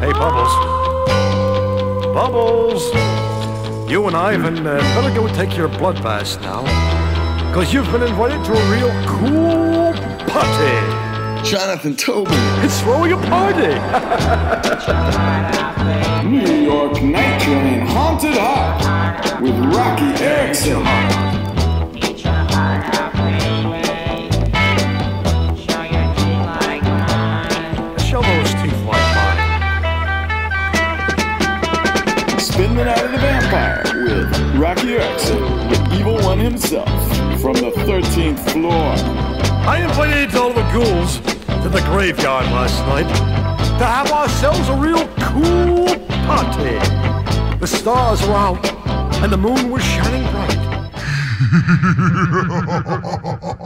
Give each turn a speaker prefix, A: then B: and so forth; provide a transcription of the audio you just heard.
A: Hey, Bubbles. Bubbles! You and Ivan uh, better go take your blood baths now. Because you've been invited to a real cool party.
B: Jonathan Toubin.
A: It's throwing a party.
C: New York Night Train Haunted Hop with Roky Erickson. Spin the Night of the Vampire with Roky Erickson, the evil one himself, from the 13th floor.
A: I invited all the ghouls to the graveyard last night to have ourselves a real cool party. The stars were out and the moon was shining bright.